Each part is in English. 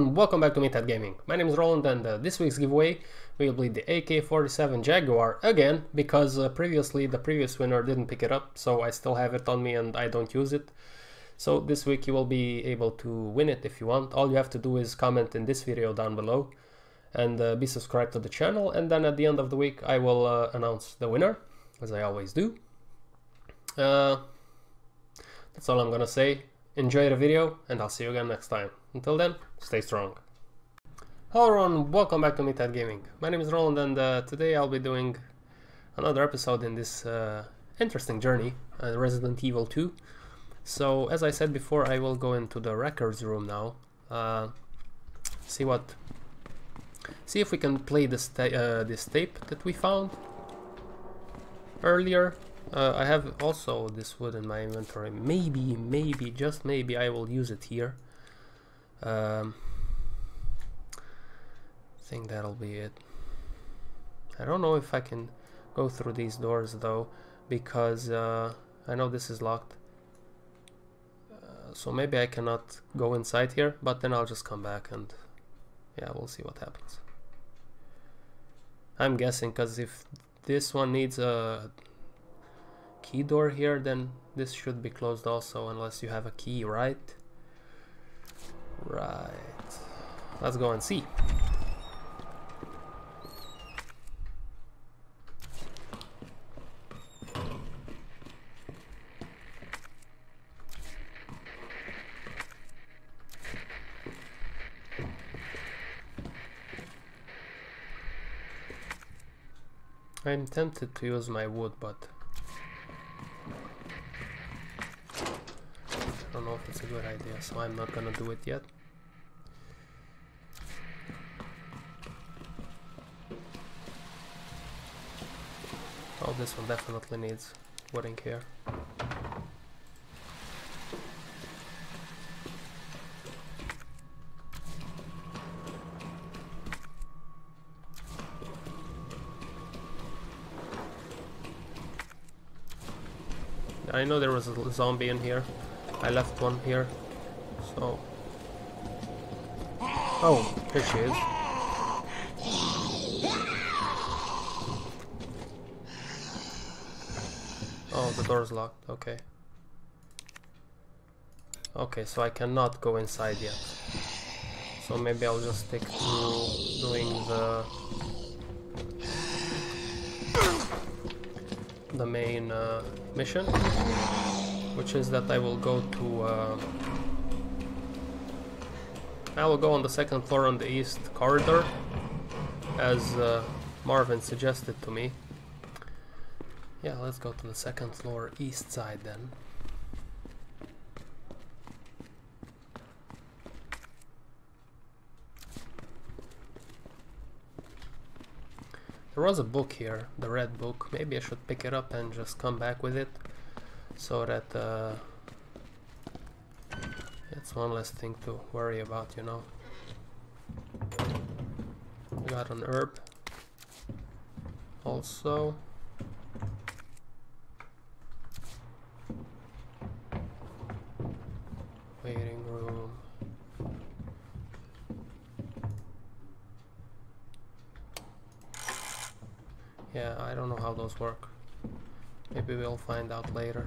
everyone, welcome back to Meathead Gaming. My name is Roland and uh, this week's giveaway will be the AK-47 Jaguar again because uh, previously the previous winner didn't pick it up so I still have it on me and I don't use it. So this week you will be able to win it if you want. All you have to do is comment in this video down below and uh, be subscribed to the channel and then at the end of the week I will uh, announce the winner as I always do. Uh, that's all I'm gonna say. Enjoy the video and I'll see you again next time. Until then, stay strong. Hello everyone, welcome back to Meathead Gaming. My name is Roland and uh, today I'll be doing another episode in this uh, interesting journey, uh, Resident Evil 2. So as I said before, I will go into the records room now, uh, see what, see if we can play this, ta uh, this tape that we found earlier uh, I have also this wood in my inventory. Maybe, maybe, just maybe I will use it here. Um, I think that'll be it. I don't know if I can go through these doors though, because uh, I know this is locked. Uh, so maybe I cannot go inside here, but then I'll just come back and yeah, we'll see what happens. I'm guessing because if this one needs a key door here, then this should be closed also, unless you have a key, right? Right. Let's go and see. I'm tempted to use my wood, but it's a good idea, so I'm not gonna do it yet. Oh, this one definitely needs wooding here. I know there was a zombie in here. I left one here. So. Oh, here she is. Oh, the door's locked. Okay. Okay, so I cannot go inside yet. So maybe I'll just stick to doing the the main uh, mission which is that I will go to uh, I will go on the second floor on the east corridor as uh, Marvin suggested to me. Yeah let's go to the second floor east side then. There was a book here, the red book. Maybe I should pick it up and just come back with it so that uh, it's one less thing to worry about, you know. Got an herb also. Waiting room. Yeah, I don't know how those work. Maybe we'll find out later.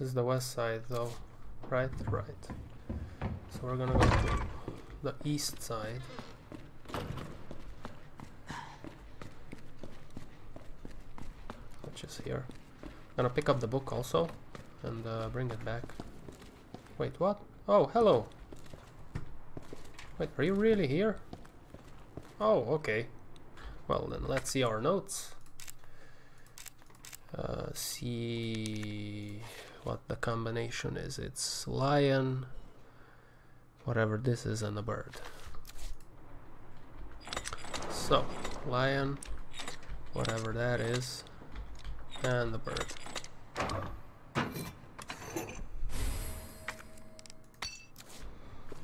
This is the west side though, right? Right. So we're gonna go to the east side. Which is here. I'm gonna pick up the book also and uh, bring it back. Wait, what? Oh, hello! Wait, are you really here? Oh, okay. Well then, let's see our notes. Uh, see what the combination is. It's lion, whatever this is, and a bird. So, lion, whatever that is, and the bird.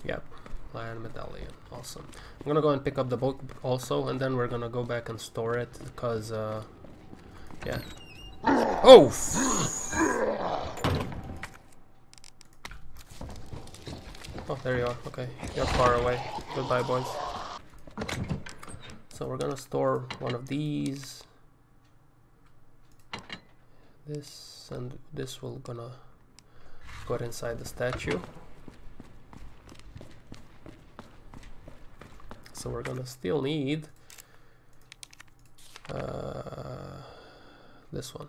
Yep, Lion Medallion, awesome. I'm gonna go and pick up the book also, and then we're gonna go back and store it, because, uh, yeah. Oh! Oh, there you are, okay, you're far away. Goodbye, boys. So we're gonna store one of these. This and this will gonna go inside the statue. So we're gonna still need uh, this one,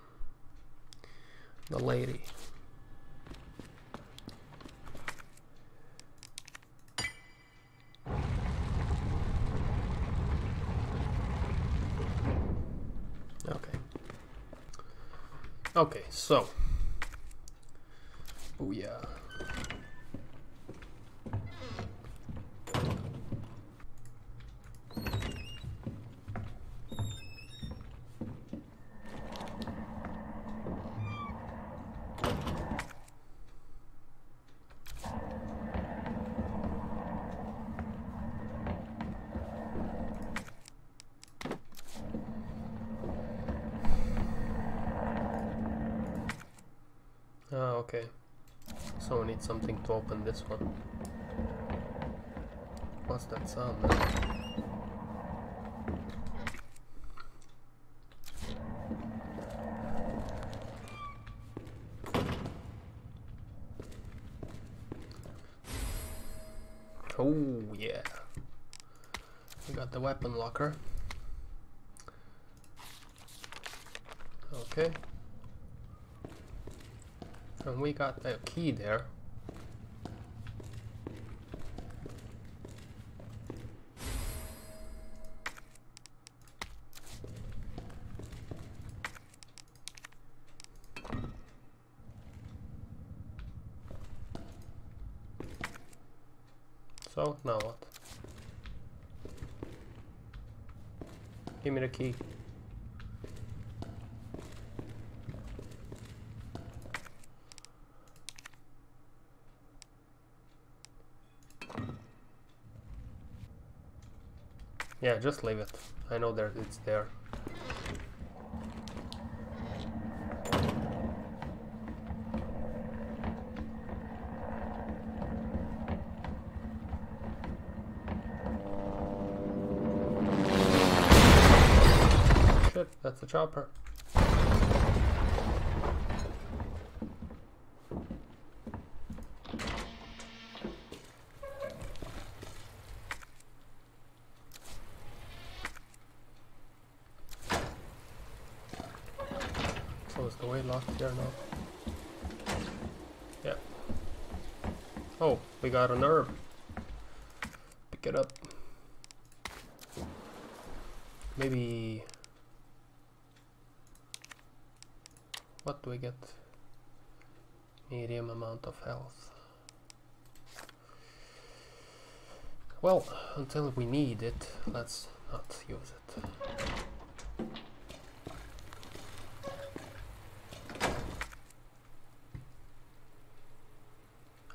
the lady. Okay, so. Oh yeah. Ah, okay. So we need something to open this one. What's that sound, man? Oh, yeah. We got the weapon locker. Okay. We got a key there. So, now what? Give me the key. Yeah, just leave it. I know that it's there. Shit, that's a chopper. So is the way locked here now? Yeah. Oh, we got an herb. Pick it up. Maybe... What do we get? Medium amount of health. Well, until we need it, let's not use it.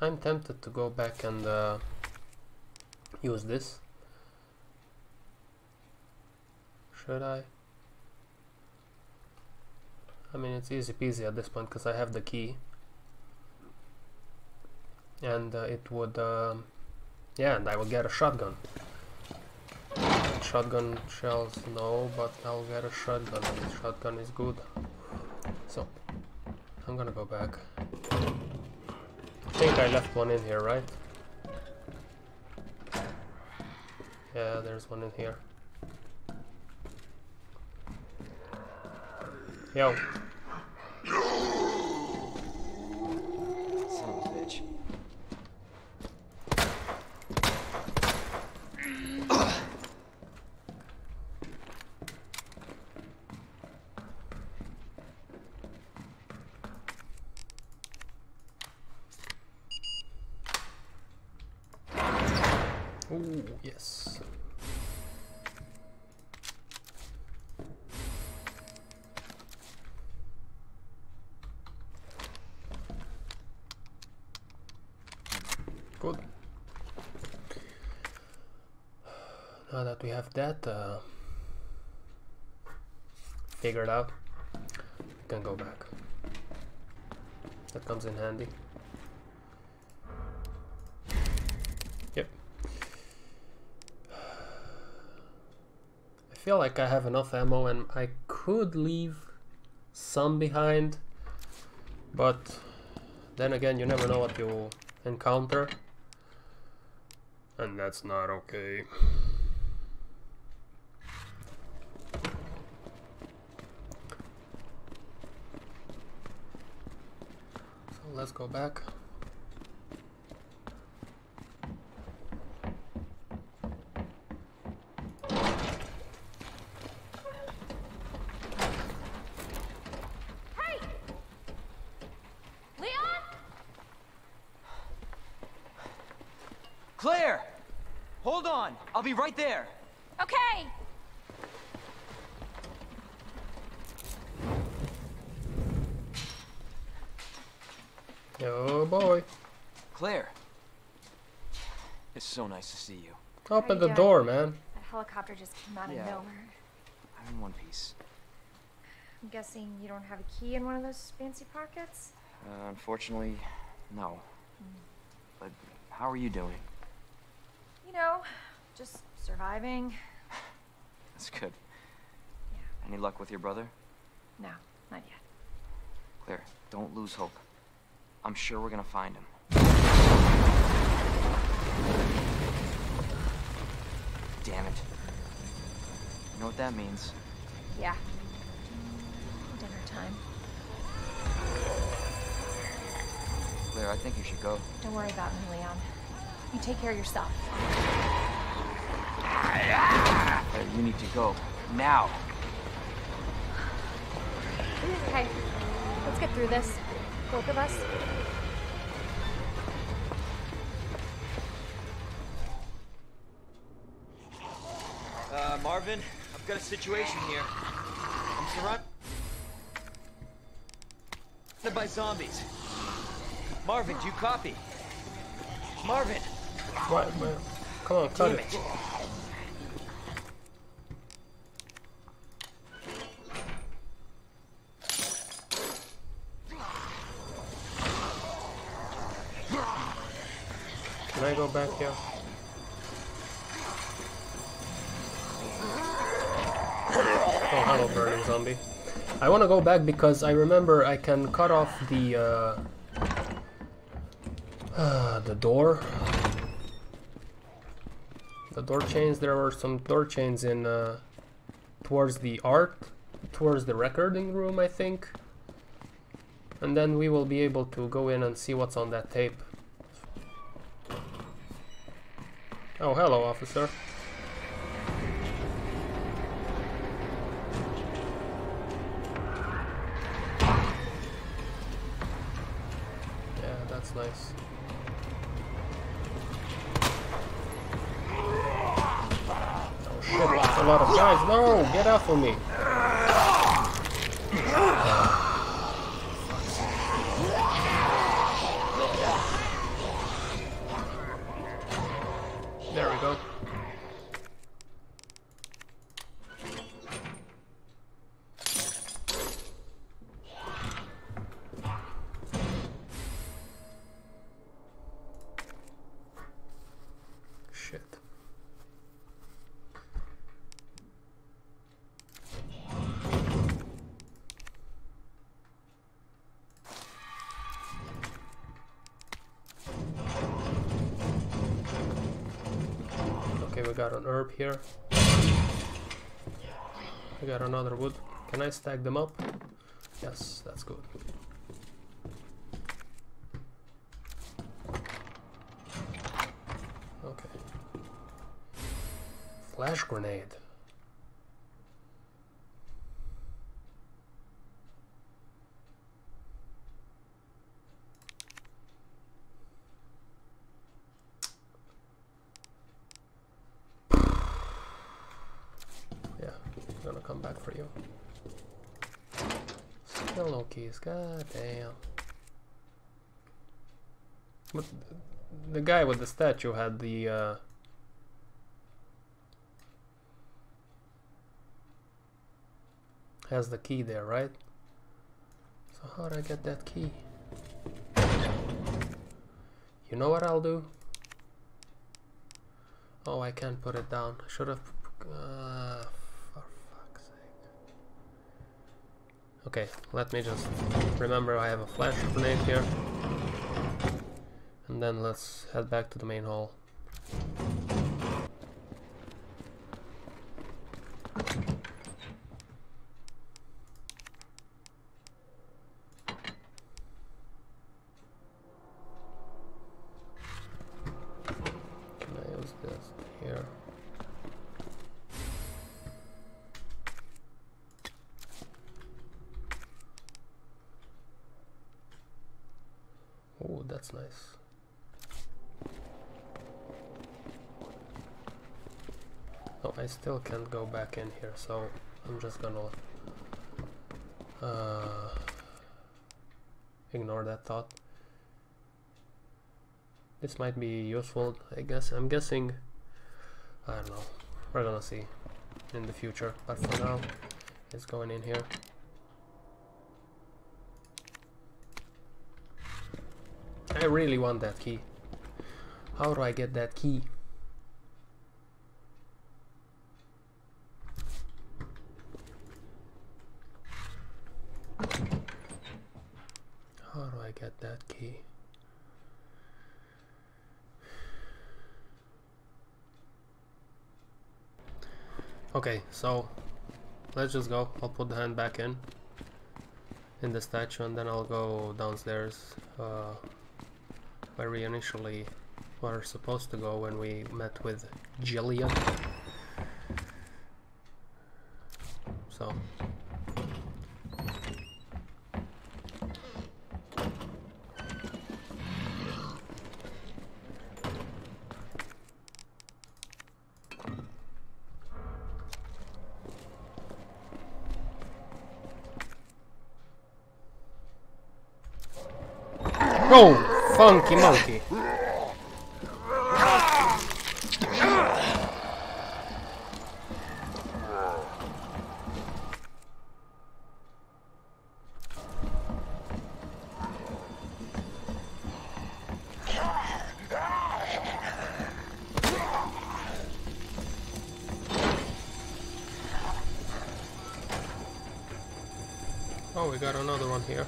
I'm tempted to go back and uh, use this. Should I? I mean, it's easy peasy at this point because I have the key. And uh, it would, um yeah, and I will get a shotgun. Shotgun shells, no, but I'll get a shotgun. Shotgun is good. So, I'm gonna go back. I think I left one in here, right? Yeah, there's one in here. Yo. Son of a bitch. Ooh, yes. Now that we that uh, figured out, we can go back. That comes in handy. Yep. I feel like I have enough ammo and I could leave some behind, but then again, you never know what you'll encounter. And that's not okay. Let's go back. Hey! Leon? Claire! Hold on! I'll be right there! Okay. Oh boy. Claire! It's so nice to see you. Open the doing? door, man. That helicopter just came out of nowhere. I'm in one piece. I'm guessing you don't have a key in one of those fancy pockets? Uh, unfortunately, no. But how are you doing? You know, just surviving. That's good. Yeah. Any luck with your brother? No, not yet. Claire, don't lose hope. I'm sure we're gonna find him. Damn it. You know what that means? Yeah. Dinner time. Claire, I think you should go. Don't worry about me, Leon. You take care of yourself. Claire, you need to go. Now! Okay. Let's get through this. Both of us. Uh, Marvin, I've got a situation here. I'm surrounded by zombies. Marvin, do you copy? Marvin! What, man? Come on, cut Damn it. it! Back here? Oh, hello, burning zombie. I want to go back because I remember I can cut off the uh, uh, the door. The door chains. There were some door chains in uh, towards the art, towards the recording room, I think. And then we will be able to go in and see what's on that tape. Oh, hello, officer. Yeah, that's nice. Oh shit, that's a lot of guys. No, get off of me. Shit. Okay, we got an herb here. We got another wood. Can I stack them up? Yes, that's good. Okay. Flash grenade. Yeah, gonna come back for you. Still no keys, god damn. But the guy with the statue had the uh, has the key there, right? So how do I get that key? You know what I'll do? Oh, I can't put it down. I should have. Uh, for fuck's sake. Okay, let me just remember I have a flash grenade here. And then let's head back to the main hall. Can I use this here? Oh, that's nice. Oh, I still can't go back in here, so I'm just gonna uh, ignore that thought. This might be useful, I guess. I'm guessing. I don't know. We're gonna see in the future, but for now, it's going in here. I really want that key. How do I get that key? How do I get that key? Okay, so let's just go. I'll put the hand back in in the statue and then I'll go downstairs uh, where we initially were supposed to go when we met with Jillian. So Monkey. Oh, we got another one here.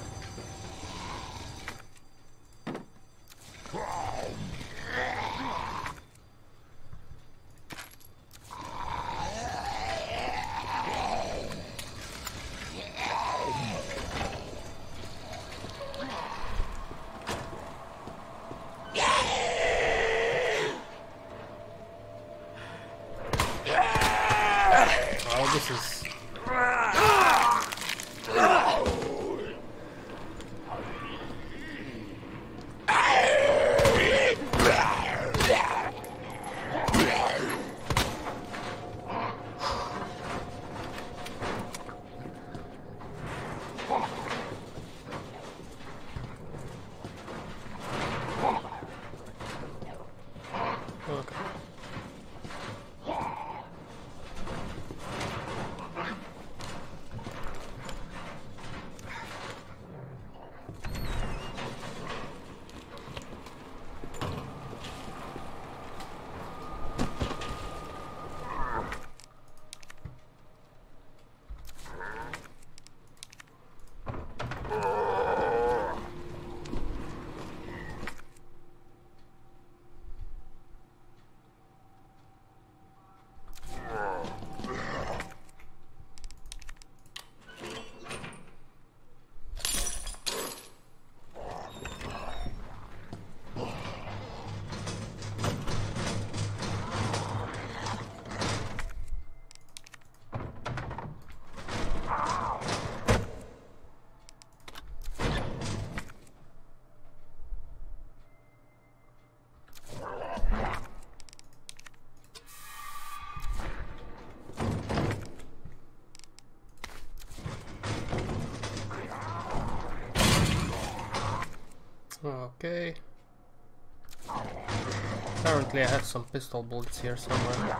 Apparently I have some pistol bullets here somewhere.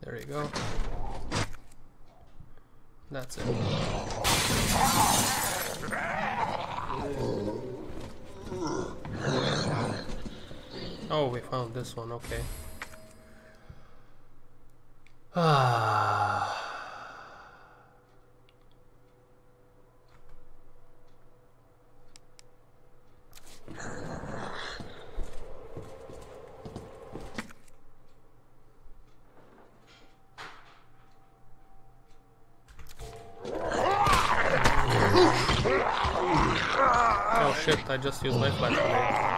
There you go. That's it. Oh, we found this one, okay. Ah. Oh shit, I just used my flashlight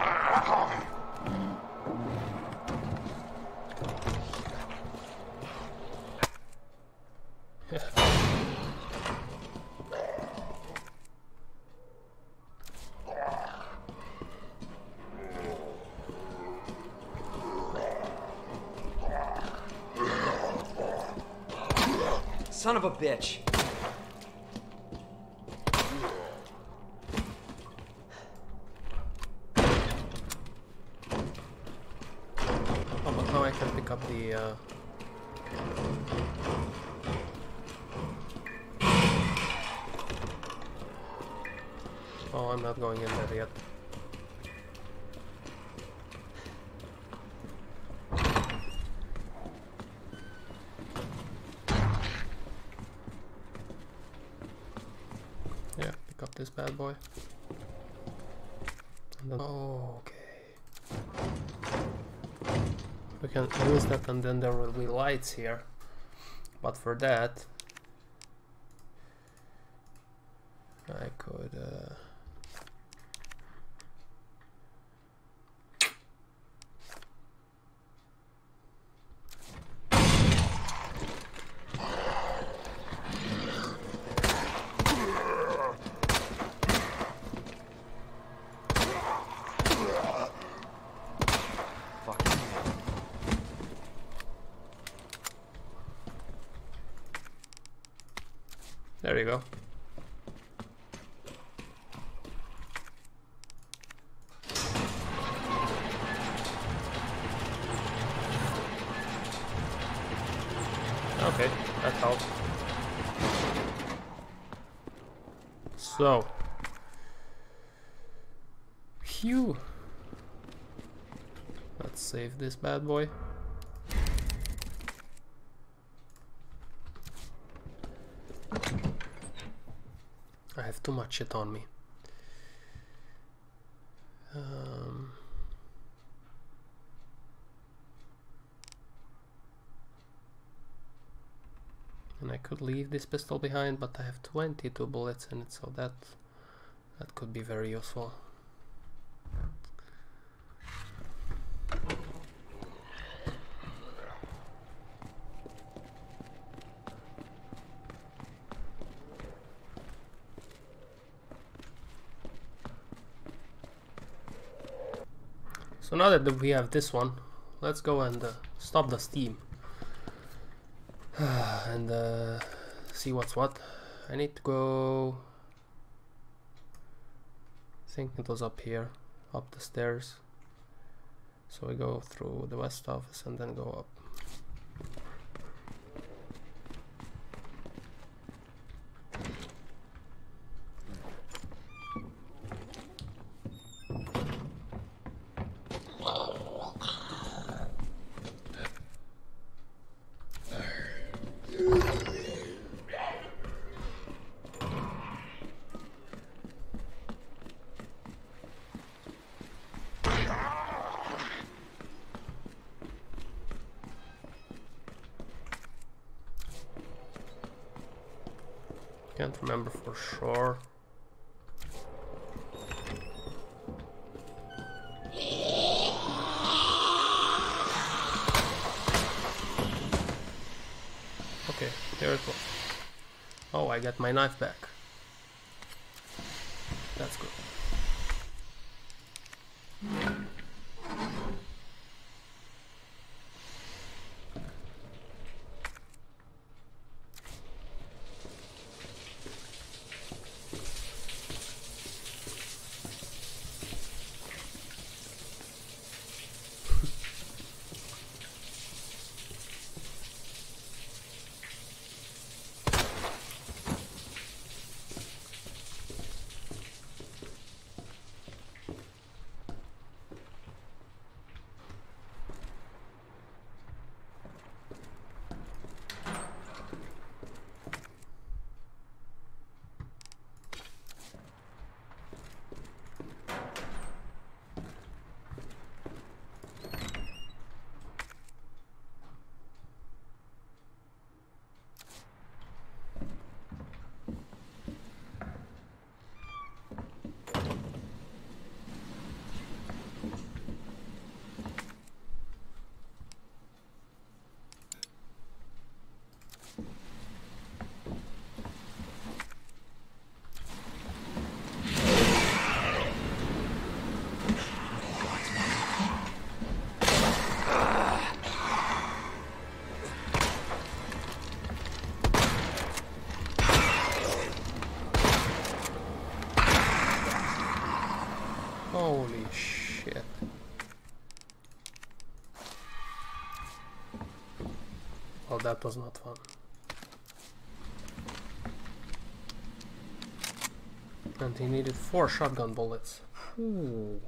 of a bitch. Oh, but now I can pick up the. Uh... Oh, I'm not going in there yet. Yeah, pick up this bad boy. Oh, okay. We can use that and then there will be lights here. But for that, I could... Uh, Fucking hell. There you go. Okay, that helps. So. Phew. Let's save this bad boy. I have too much shit on me. Could leave this pistol behind, but I have 22 bullets in it, so that that could be very useful. So now that we have this one, let's go and uh, stop the steam and uh, see what's what. I need to go. I think it was up here, up the stairs. So we go through the west office and then go up. Can't remember for sure. Okay, here it was. Oh, I got my knife back. Well, that was not fun. And he needed four shotgun bullets. Ooh.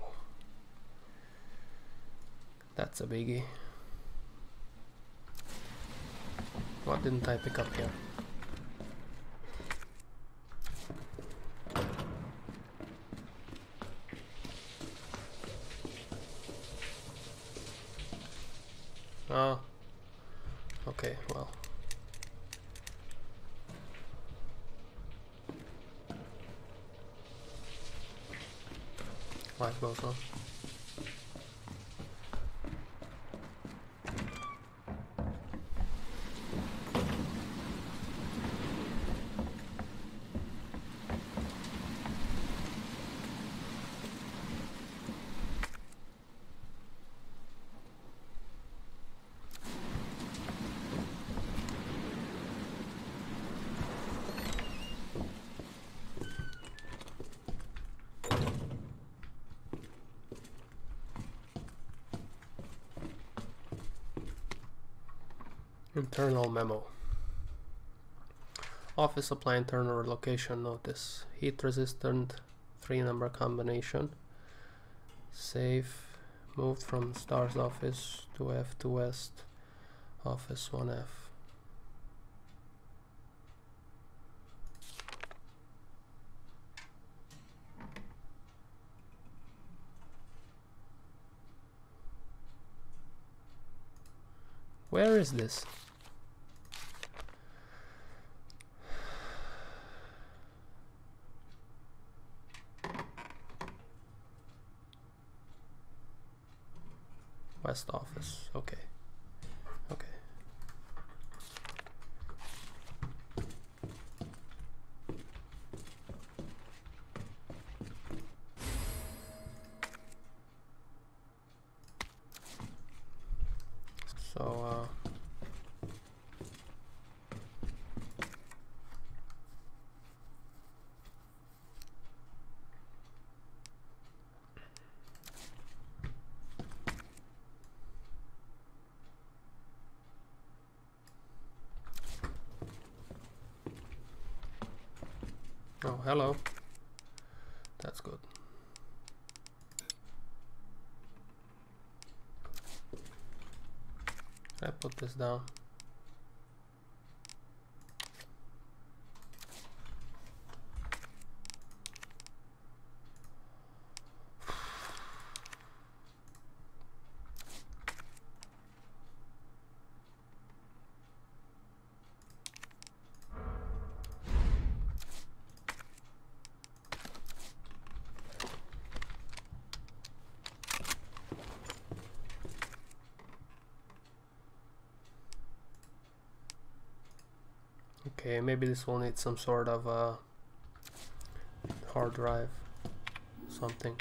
That's a biggie. What didn't I pick up here? Oh. Okay, well. Life goes on. Internal memo. Office supply internal location notice. Heat resistant three number combination. Safe. Moved from STARS office to F to West. Office 1F. Where is this? West office. Okay. So, uh, oh, hello. That's good. I put this down. Okay, maybe this will need some sort of uh, hard drive, something.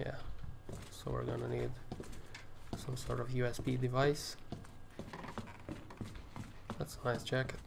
Yeah, so we're gonna need some sort of USB device. That's a nice jacket.